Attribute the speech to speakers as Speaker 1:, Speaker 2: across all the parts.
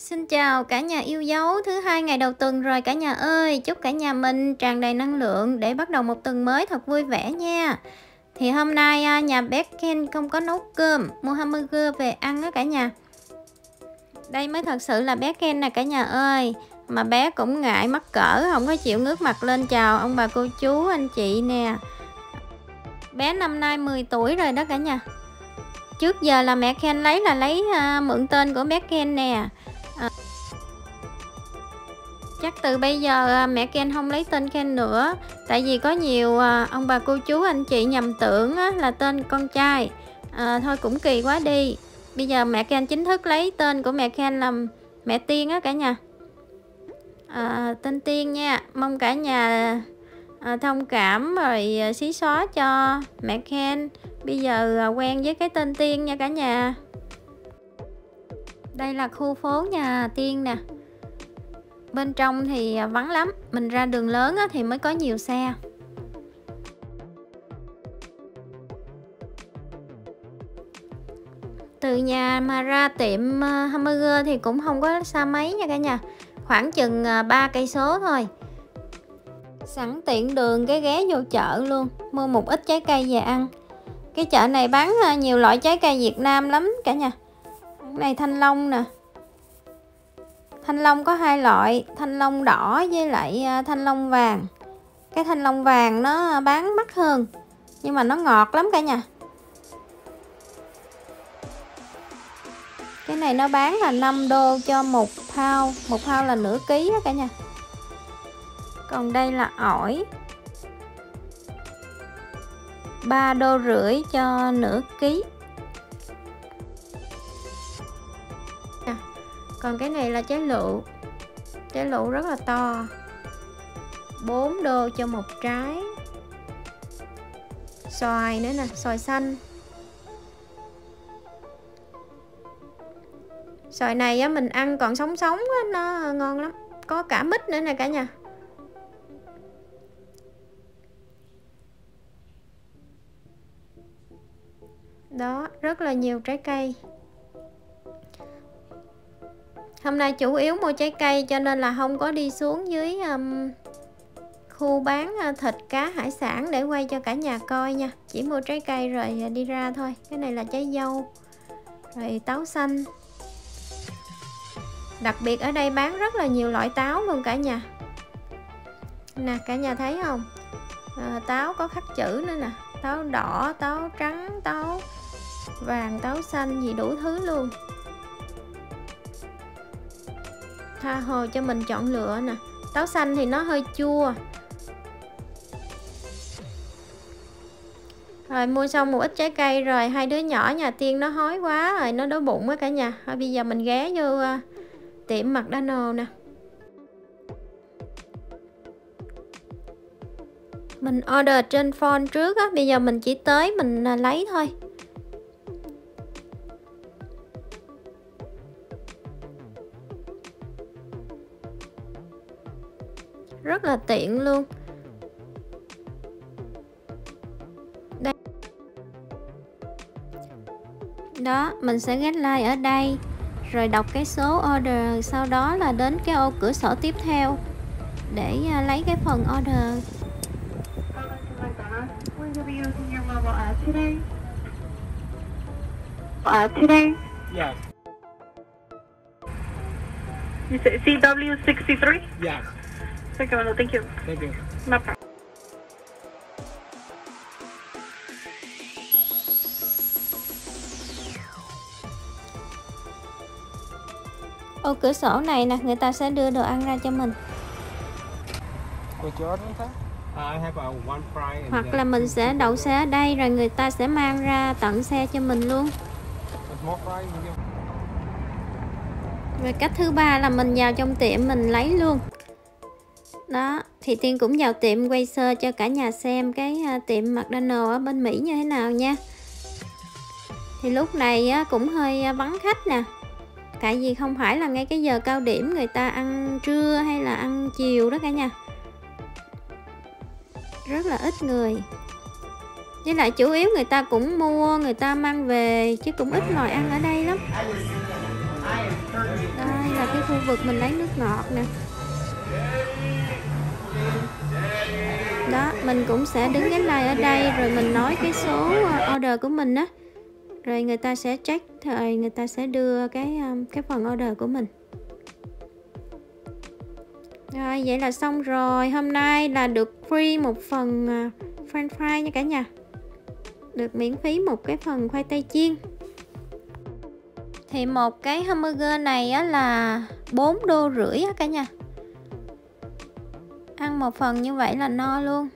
Speaker 1: Xin chào cả nhà yêu dấu thứ hai ngày đầu tuần rồi cả nhà ơi. Chúc cả nhà mình tràn đầy năng lượng để bắt đầu một tuần mới thật vui vẻ nha. Thì hôm nay à, nhà bé Ken không có nấu cơm mua hamburger về ăn đó cả nhà. Đây mới thật sự là bé Ken nè cả nhà ơi. Mà bé cũng ngại mắc cỡ không có chịu ngước mặt lên chào ông bà cô chú anh chị nè. Bé năm nay 10 tuổi rồi đó cả nhà. Trước giờ là mẹ Ken lấy là lấy uh, mượn tên của bé Ken nè à, chắc từ bây giờ ờ, mẹ Ken không lấy tên Ken nữa. Tại vì có nhiều ờ, ông bà cô chú anh chị nhầm tưởng là tên con trai. À, thôi cũng kỳ quá đi. Bây giờ mẹ Ken chính thức lấy tên của mẹ Ken làm mẹ Tiên á cả nhà. À, tên Tiên nha. Mong cả nhà à, thông cảm rồi xí xóa cho mẹ Ken. Bây giờ à, quen với cái tên Tiên nha cả nhà đây là khu phố nhà Tiên nè. Bên trong thì vắng lắm. Mình ra đường lớn thì mới có nhiều xe. Từ nhà mà ra tiệm ờ, hamburger thì cũng không có xa mấy nha cả nhà. Khoảng chừng ờ, ba cây số thôi. Sẵn tiện đường cái ghé vô chợ luôn. Mua một ít trái cây về ăn. Cái chợ này bán ờ, nhiều loại trái cây Việt Nam lắm cả nhà này thanh long nè. Thanh long có hai loại, thanh long đỏ với lại à, thanh long vàng. Cái thanh long vàng nó bán mắc hơn, nhưng mà nó ngọt lắm cả nhà. Cái này nó bán là 5 đô cho một pound một pound là nửa ký đó cả nhà. Còn đây là ổi. 3 đô rưỡi cho nửa ký. Còn cái này là trái lựu. Trái lựu rất là to. 4 đô cho một trái. Xoài nữa nè, xoài xanh. Xoài này á, mình ăn còn sống sống á nó ngon lắm. Có cả mít nữa nè cả nhà. Đó, rất là nhiều trái cây hôm nay chủ yếu mua trái cây cho nên là không có đi xuống dưới um, khu bán uh, thịt cá hải sản để quay cho cả nhà coi nha. Chỉ mua trái cây rồi uh, đi ra thôi. Cái này là trái dâu rồi táo xanh. Đặc biệt ở đây bán rất là nhiều loại táo luôn cả nhà. Nè cả nhà thấy không? À, táo có khắc chữ nữa nè. Táo đỏ táo trắng táo vàng táo xanh gì đủ thứ luôn. Tha hồ cho mình chọn lựa nè. Táo xanh thì nó hơi chua. Rồi mua xong một ít trái cây rồi hai đứa nhỏ nhà tiên nó hói quá rồi nó đói bụng quá cả nhà. Thôi bây giờ mình ghé vô uh, tiệm McDonald nè. Mình order trên phone trước á bây giờ mình chỉ tới mình ờ, lấy thôi. Rất là tiện luôn. Đây. Đó mình sẽ get like ở đây rồi đọc cái số order sau đó là đến cái ô cửa sổ tiếp theo để uh, lấy cái phần order.
Speaker 2: Uh, today,
Speaker 3: Yes,
Speaker 2: you say CW63?
Speaker 3: yes.
Speaker 2: Okay, thank you.
Speaker 3: Thank you.
Speaker 2: No problem.
Speaker 1: ô cửa sổ này nè người ta sẽ đưa đồ ăn ra cho mình hoặc là mình sẽ đậu xe ở đây rồi người ta sẽ mang ra tận xe cho mình luôn. Rồi cách thứ ba là mình vào trong tiệm mình lấy luôn đó, thì tiên cũng vào tiệm quay sơ cho cả nhà xem cái à, tiệm McDonald ở bên Mỹ như thế nào nha. Thì lúc này cũng hơi à, vắng khách nè. Tại vì không phải là ngay cái giờ cao điểm người ta ăn trưa hay là ăn chiều đó cả nhà. Rất là ít người. Với lại chủ yếu người ta cũng mua, người ta mang về, chứ cũng ít loại ăn ở đây lắm. Đây là cái khu vực mình lấy nước ngọt nè đó, mình cũng sẽ đứng cái like ở đây, rồi mình nói cái số ờ, order của mình á. Rồi người ta sẽ check rồi người ta sẽ đưa cái ờ, cái phần order của mình. Rồi, vậy là xong rồi. Hôm nay là được free một phần ờ, french fry nha cả nhà. Được miễn phí một cái phần khoai tây chiên. Thì một cái hamburger này á là 4 đô rưỡi á cả nhà ăn một phần như vậy là no luôn.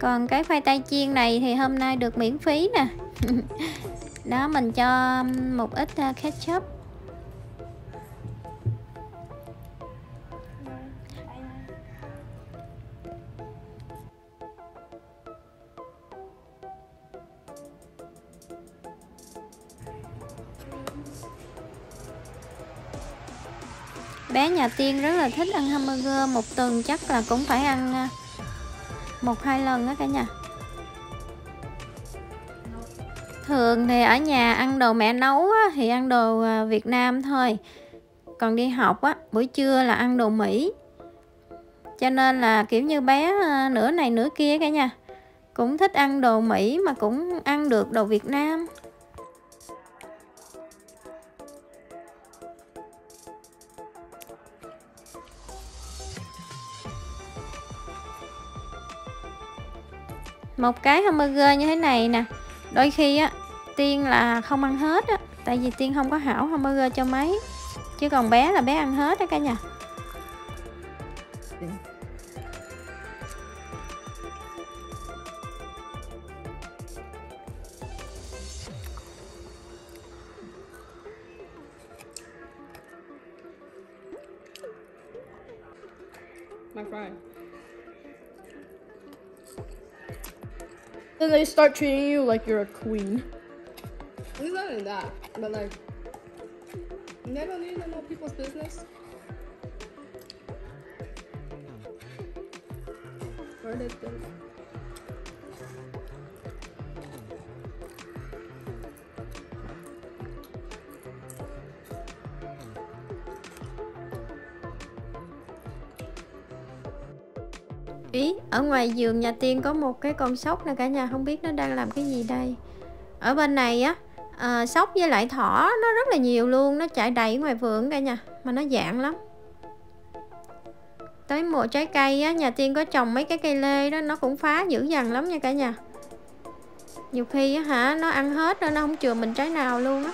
Speaker 1: Còn cái khoai tây chiên này thì hôm nay được miễn phí nè. Đó, mình cho một ít ờ, ketchup. Bé nhà tiên rất là thích ăn hamburger một tuần chắc là cũng phải ăn à, một hai lần đó cả nhà. Thường thì ở nhà ăn đồ mẹ nấu á, thì ăn đồ à, Việt Nam thôi. Còn đi học á buổi trưa là ăn đồ Mỹ. Cho nên là kiểu như bé à, nửa này nửa kia cả nhà cũng thích ăn đồ Mỹ mà cũng ăn được đồ Việt Nam. Một cái hamburger như thế này nè, đôi khi á, tiên là không ăn hết á, tại vì tiên không có hảo hamburger cho mấy, chứ còn bé là bé ăn hết đó cả nhà
Speaker 4: My friend. Then they start treating you like you're a queen. It's not that, but like, they don't need to know people's business. Or they do.
Speaker 1: Ý ở ngoài giường nhà tiên có một cái con sóc nè cả nhà không biết nó đang làm cái gì đây. Ở bên này á à, sóc với lại thỏ nó rất là nhiều luôn nó chạy đầy ngoài vườn cả nhà mà nó dạng lắm. Tới mùa trái cây á nhà tiên có trồng mấy cái cây lê đó nó cũng phá dữ dằn lắm nha cả nhà. Nhiều khi á hả nó ăn hết rồi nó không chừa mình trái nào luôn á.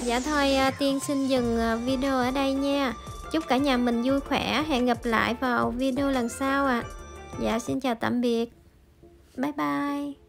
Speaker 1: Dạ thôi à, tiên xin dừng à, video ở đây nha chúc cả nhà mình vui khỏe. Hẹn gặp lại vào video lần sau ạ. À. dạ xin chào tạm biệt. Bye bye.